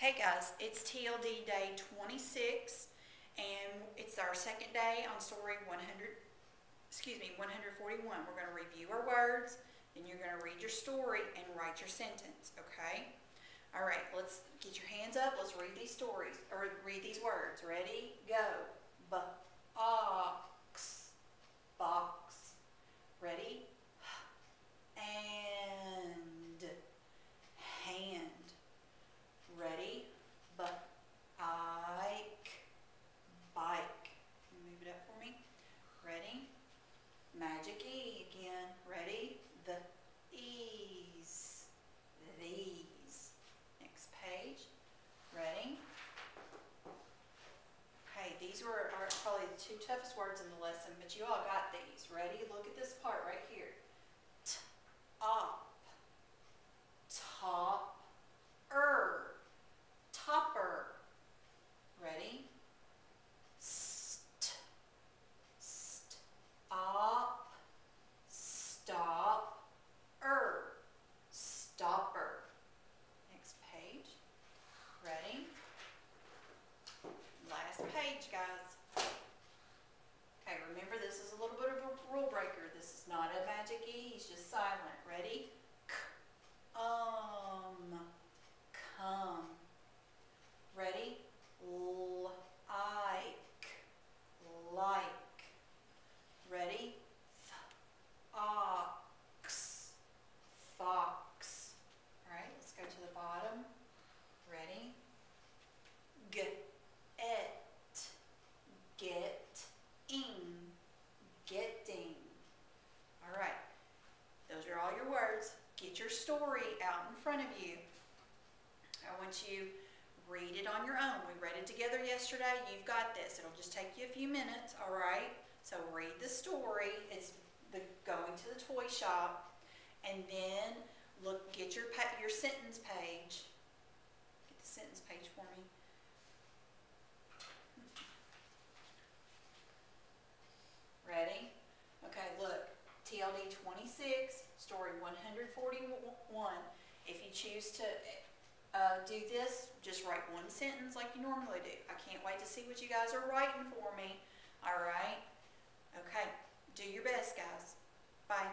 Hey guys, it's TLD day 26 and it's our second day on story 100, excuse me, 141. We're going to review our words, then you're going to read your story and write your sentence, okay? All right, let's get your hands up. Let's read these stories, or read these words. Ready? Go. B, ox, box. Ready? And, hand. Ready? B, ike, bike. Can you Move it up for me. Ready? Magic E again. Ready? The E's. these. Next page. Ready? Okay, these were probably the two toughest words in the lesson, but you all got these. Ready? Look at this part right here. Guys. Okay, remember this is a little bit of a rule breaker. This is not a magic E, he's just silent. Ready? K, um, come. Ready? L, ike, like. Ready? Th, ox, fox. All right, let's go to the bottom. Ready? G, et, get, ing, getting. All right, those are all your words. Get your story out in front of you. I want you to read it on your own. We read it together yesterday. You've got this. It'll just take you a few minutes, all right? So read the story. It's the going to the toy shop, and then look. Get your your sentence page. Get the sentence page for me. Ready? Okay, look. TLD 26, story 141. If you choose to uh, do this, just write one sentence like you normally do. I can't wait to see what you guys are writing for me. All right? Okay, do your best, guys. Bye.